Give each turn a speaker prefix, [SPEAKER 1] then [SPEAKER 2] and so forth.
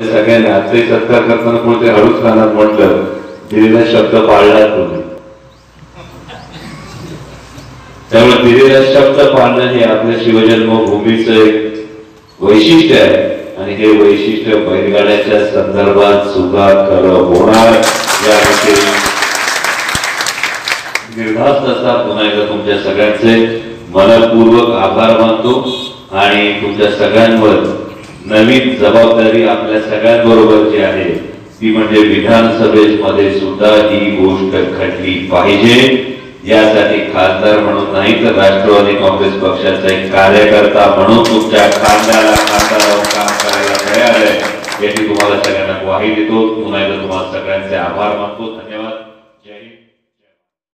[SPEAKER 1] सगळ्यांनी आजचे सत्कार करताना कोणते हळूच कानात म्हटलं दिलेला शब्द पाळला तुम्ही. त्यामुळे दिलेला शब्द पाळणं हे आपल्या शिवजन्मभूमीचं एक वैशिष्ट्य आहे. आणि हे वैशिष्ट्य बैलगाड्याच्या संदर्भात सुद्धा खरं होणार याविषयी निर्धास्त पुन्हा एकदा तुमच्या सगळ्यांचे मनपूर्वक आभार मानतो. आणि तुमच्या सगळ्यांवर नवीन जबाबदारी आपल्या सगळ्यांबरोबर जी आहे ती म्हणजे विधानसभेमध्ये सुद्धा ही गोष्ट घडली पाहिजे. यासाठी खासदार म्हणून नाही तर राष्ट्रवादी काँग्रेस पक्षाचा एक कार्यकर्ता म्हणून तुमच्या खांद्याला खांदा लावून काम करायला तयार आहे. याची तुम्हाला सगळ्यांना ग्वाही देतो. पुन्हा एकदा तुम्हाला सगळ्यांचे आभार मानतो. धन्यवाद.